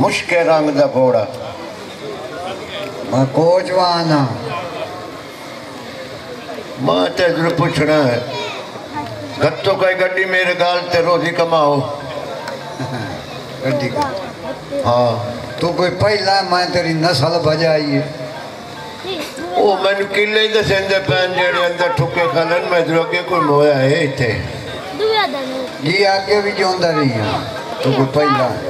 مشکے رنگ دا گھوڑا میں کوچوان ہاں ماں تے ادھر پوچھنا ہے گھتو کوئی گڈی میرے گال تے روزی کماؤ؟ گڈی کا ہاں۔ تو کوئی پہلا میں تیری نسل بجائی ہے۔ او میں نے کلے دے سندے پین جڑے اندر ٹھکے کھلن میں ادھر کے کوئی مویا ہے ایتھے۔ جی آگے بھی جوندا رہی ہیں تو کوئی پہلا ہے۔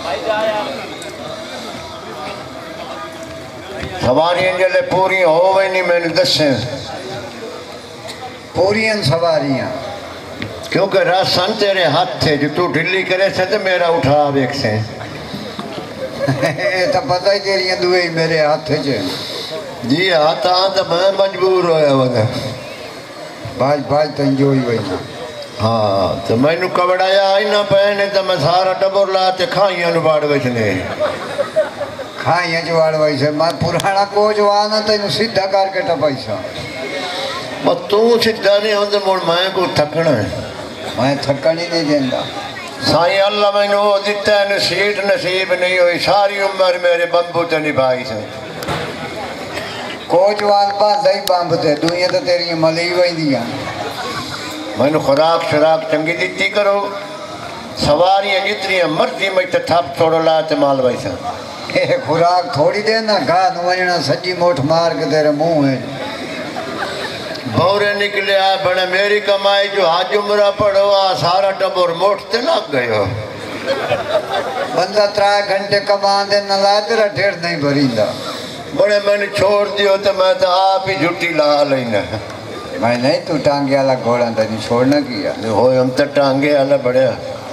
سواریاں جلے پوری ہو وے نہیں میں نے دسیں پورین سواریاں کیونکہ راسن تیرے ہاتھ تھے جو تو ڈلی کرے سے تو میرا اٹھا بیک سے۔ تو پتہ ہی تیریاں دوئے ہی میرے ہاتھ چھے جی ہاتھ آن تو میں مجبور ہویا وگا باج باج تو انجوئی ہوئی۔ ہاں تو میں نو کبڑایا آئی نہ پہنے تو میں سارا ٹبر لاتے کھائیاں نو باڑ وچنے کھائیں جوار وائی سے میں پرانا کو جوانا تو انہوں سیدھا کر کے ٹپائی سا بس تو سدھا نہیں ہوندے مڑ میں کو تھکنا ہے میں تھکن ہی نہیں دیندہ سائیں اللہ میں نو دیتا ہے نصیب نصیب نہیں ہوئی ساری عمر میرے بمبو تے نبھائی سے کوچوان باندھا ہی بامبتے دنیا تو تیری ملی ہوئی دیا میں نو خوراک شراک چنگی دیتی کرو سواریاں جتنی مرضی میں تے تھپ چھوڑو لاتے مال بائی سے اے خوراک تھوڑی دینا گاہ نوانینا سجی موٹھ مار کے تیرے منہ ہے بھورے نکلے آئے بڑے میری کمائی جو حج عمرہ پڑھو آ سارا ٹبر موٹتے لگ گئے ہو بندہ ترائے گھنٹے کمان دے نہ لائے تیرا ڈھیر نہیں بھریندہ بڑے میں نے چھوڑ دیو تو میں تو آپ ہی جھٹی لا لینا میں نہیں تو ٹانگے والا گھوڑا تھا نہیں چھوڑنا کیا ہوئے ہم تو ٹانگے اللہ بڑے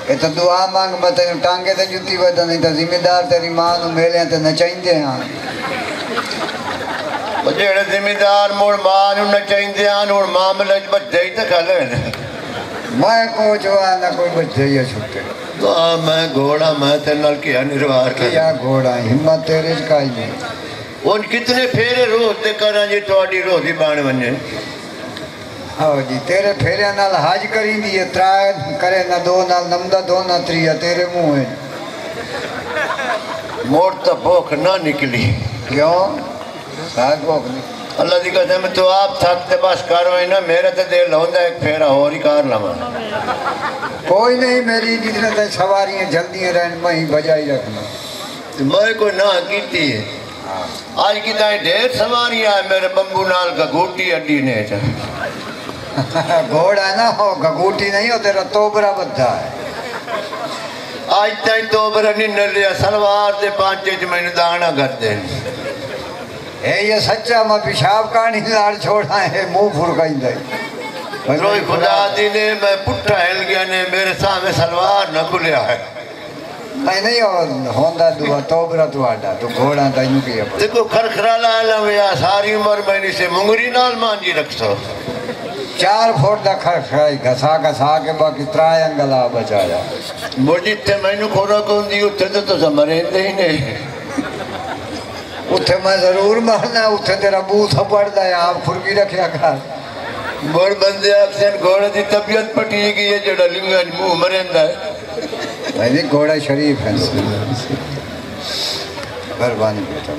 یہ تو دعا مانگ بتا ٹانگے تے جُتی ودا نہیں تو ذمہ دار تیری ماں نو میلے تے نچائندے ہاں وہ جڑے ذمہ دار موڑ ماں نو نہ چاہیندے آن اور معاملے چ بچے ہی تو کھلے میں کو جوانا کوئی بچے یا چھٹے تو میں گھوڑا میں تے نل کیا نروار کر کیا گھوڑا ہمت تیرے کائی نہیں ان کتنے پھیرے روز تے کراں جی تواڈی روزی بان ونجے ہاں جی تیرے پھیرے نال حج کریں دی ترائے کرے نہ دو نال نمدہ دو نہ تریہ تیرے منہ ہے موڑ تو بھوک نہ نکلی کیوں ساتھ بوک نہیں اللہ دی قسم تو آپ تھکتے بس کرو ہی نا میرا تو دل ہوندا ایک پھیرا اور ہی کار لواں کوئی نہیں میری جتنے تے سواریاں جلدی رہن میں ہی بجائی رکھنا میں کوئی نہ کیتی ہے آج کی تائیں ڈھیر سواریاں ہیں میرے بمبو نال کا گھوٹی اڈی نے چاہ گھوڑا نہ ہو گگوٹی نہیں ہو تیرا توبرا بدھا ہے۔ آج تائیں تو برنی نلیا سلوار دے پانچے چ میں دانا کر دیں اے یہ سچا میں پیشاب کانی لار چھوڑا ہے منہ پھرکائی دے روئی خدا دی نے میں پٹھا ہل گیا نے میرے سامنے سلوار نہ کھلیا ہے۔ میں نہیں ہو ہوندا دعا توبرا تو آڈا تو گھوڑا تا یوں کیا پڑا دیکھو کھرکھرا لالا یا ساری عمر میں نے سے منگری نال مانجی رکھ سو چار فوٹ دا کھڑائی گھسا گھسا کے باقی ترائے انگلا بچایا۔ مجھے تے میں نے کھوڑا کون دی؟ اتھے تو تو سمرین دے ہی نہیں اتھے میں ضرور مارنا اتھے تیرا بوتھ پڑ دا ہے آپ کھرگی رکھیا کر۔ بڑ بندے اکسن گھوڑے دی طبیعت پٹی گئی ہے جڑا لنگا منہ مریندا ہے۔ میں نے گھوڑا شریف ہے بربانی بیٹا